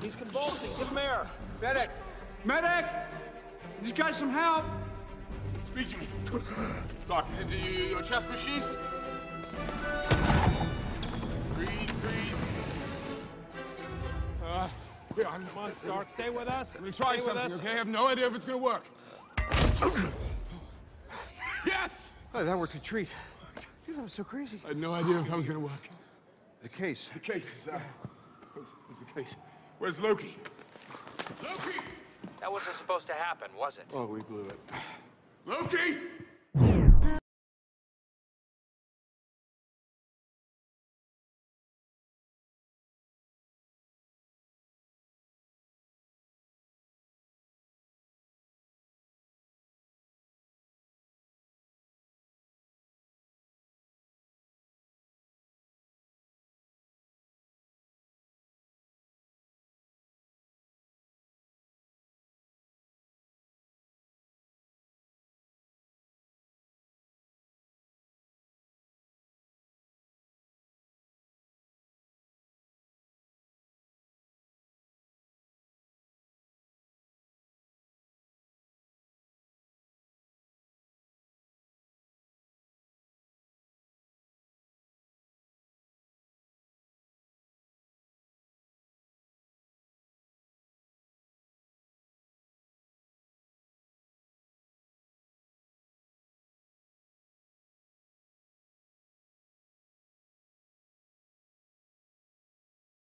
He's convulsing. Give him air. Medic! Medic! These guys some help! Speak to me. Doc, is it uh, your chest machine? Breathe, breathe. Uh, Here, come on, Stark. Stay with us. I'm gonna try Stay something, okay? I have no idea if it's gonna work. yes! Oh, that worked a treat. Dude, that was so crazy. I had no idea if that was gonna work. The case. The case is, uh, where's, where's the case? Where's Loki? Loki! That wasn't supposed to happen, was it? Oh, we blew it. Loki!